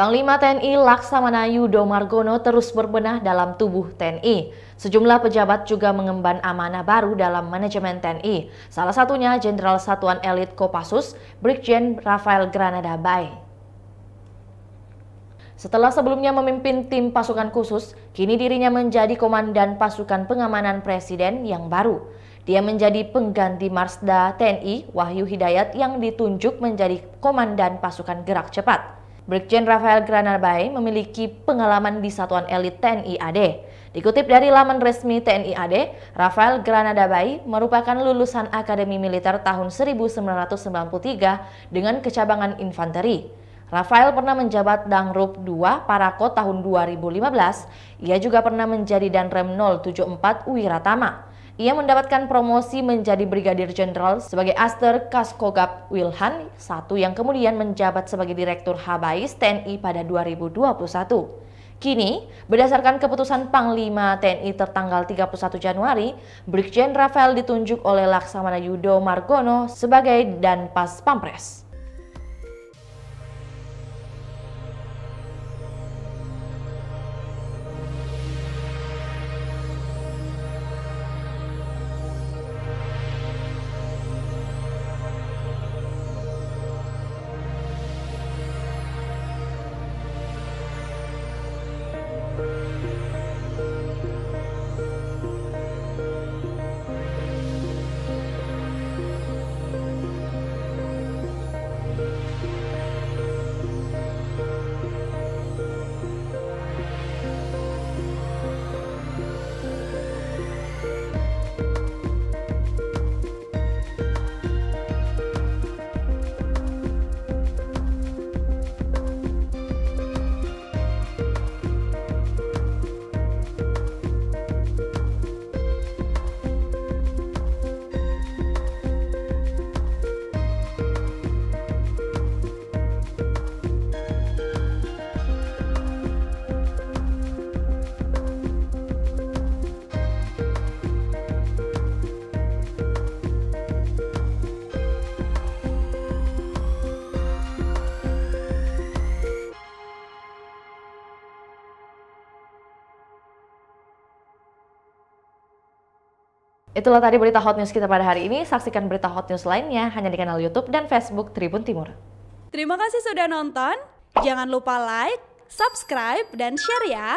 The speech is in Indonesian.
Panglima TNI Laksamana Yudo Margono terus berbenah dalam tubuh TNI. Sejumlah pejabat juga mengemban amanah baru dalam manajemen TNI. Salah satunya Jenderal Satuan Elit Kopassus, Brigjen Rafael Granada Bay. Setelah sebelumnya memimpin tim pasukan khusus, kini dirinya menjadi komandan pasukan pengamanan presiden yang baru. Dia menjadi pengganti Marsda TNI Wahyu Hidayat yang ditunjuk menjadi komandan pasukan gerak cepat. Brigjen Rafael Granarbay memiliki pengalaman di Satuan Elit TNI AD. Dikutip dari laman resmi TNI AD, Rafael Granadabay merupakan lulusan Akademi Militer tahun 1993 dengan kecabangan infanteri. Rafael pernah menjabat Dangrup 2 Parako tahun 2015. Ia juga pernah menjadi Danrem 074 Wiratama. Ia mendapatkan promosi menjadi Brigadir Jenderal sebagai Aster Kaskogap Wilhan, satu yang kemudian menjabat sebagai Direktur Habais TNI pada 2021. Kini, berdasarkan keputusan Panglima TNI tertanggal 31 Januari, Brigjen Rafael ditunjuk oleh Laksamana Yudo Margono sebagai Danpas Pampres. Itulah tadi berita hot news kita pada hari ini. Saksikan berita hot news lainnya hanya di kanal YouTube dan Facebook Tribun Timur. Terima kasih sudah nonton. Jangan lupa like, subscribe, dan share ya.